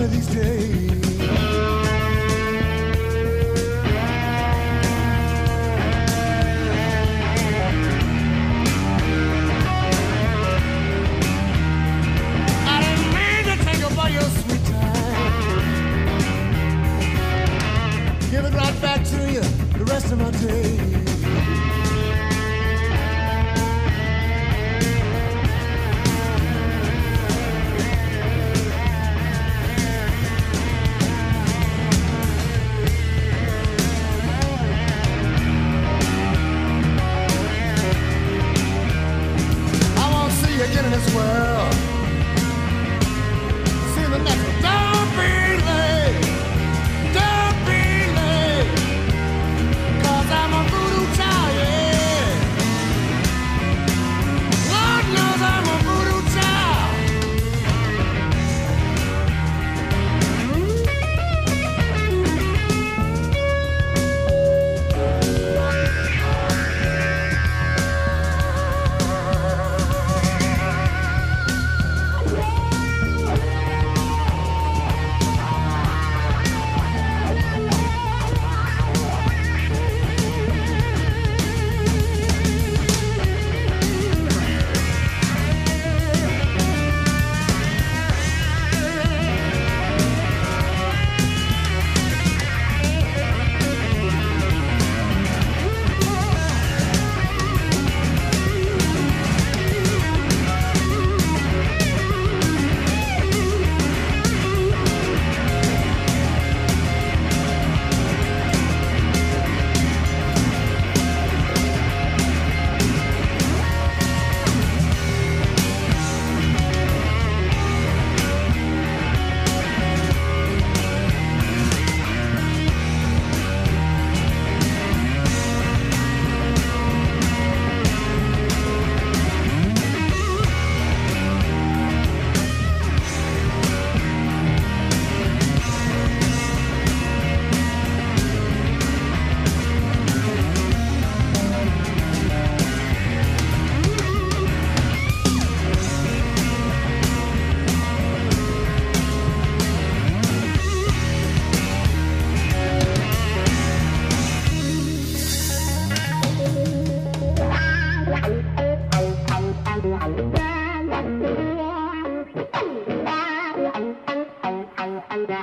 one of these days. give it right back to you the rest of my day.